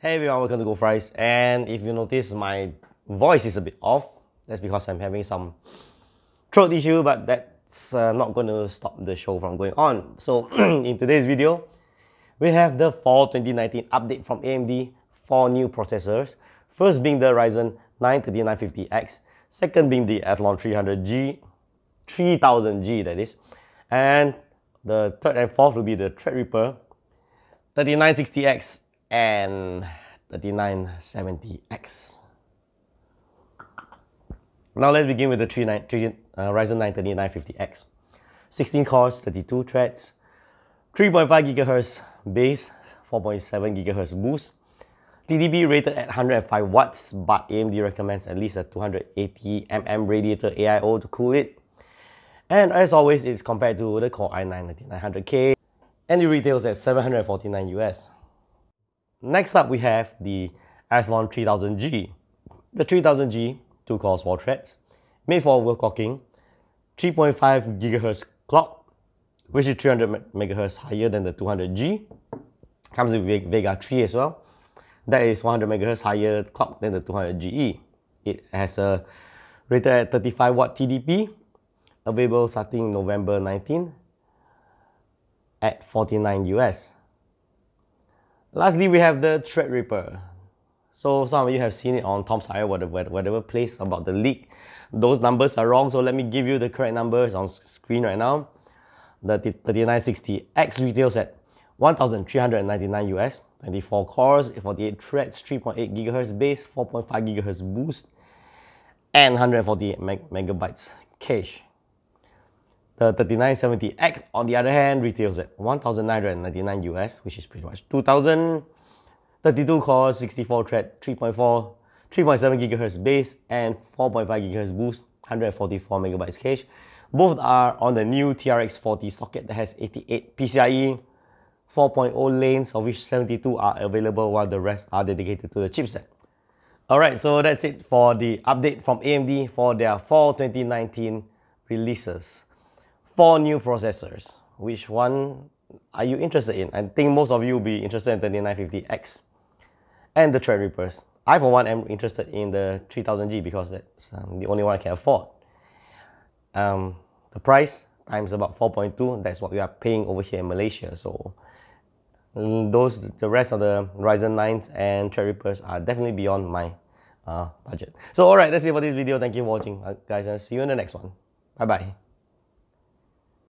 Hey everyone, welcome to goldfries. And if you notice my voice is a bit off, that's because I'm having some throat issue, but that's uh, not going to stop the show from going on. So in today's video, we have the fall 2019 update from AMD for new processors. First being the Ryzen 9 3950X, second being the Athlon 300G, 3000G that is, and the third and fourth will be the Threadripper 3960X and 3970X. Now let's begin with the 3, 9, 3, uh, Ryzen 9 3950X. 16 cores, 32 threads, 3.5 GHz base, 4.7 GHz boost. TDP rated at 105 watts, but AMD recommends at least a 280 mm radiator AIO to cool it. And as always, it's compared to the Core i9 9900K, and it retails at 749 US. Next up, we have the Athlon 3000G. The 3000G, 2 cores, 4 threads, made for overclocking, 3.5 GHz clock, which is 300 MHz higher than the 200G. Comes with Vega 3 as well. That is 100 MHz higher clock than the 200GE. It has a rated at 35 watt TDP, available starting November 19 at 49 US. Lastly, we have the Threadripper. So some of you have seen it on Tom's Hire, whatever, whatever place about the leak. Those numbers are wrong, so let me give you the correct numbers on screen right now. The 3960X retails at 1,399 US, 24 cores, 48 threads, 3.8 GHz base, 4.5 GHz boost, and 148 meg megabytes cache. The 3970X, on the other hand, retails at 1,999 US, which is pretty much 2,000. 32 cores, 64 thread, 3.4, 3.7 GHz base, and 4.5 GHz boost, 144 megabytes cache. Both are on the new TRX 40 socket that has 88 PCIe 4.0 lanes, of which 72 are available while the rest are dedicated to the chipset. Alright, so that's it for the update from AMD for their fall 2019 releases four new processors. Which one are you interested in? I think most of you will be interested in 3950X and the Threadrippers. I, for one, am interested in the 3000G because that's um, the only one I can afford. Um, the price times about 4.2, that's what we are paying over here in Malaysia. So mm, those, the rest of the Ryzen 9s and Threadrippers are definitely beyond my uh, budget. So alright, that's it for this video. Thank you for watching, uh, guys, and see you in the next one. Bye-bye.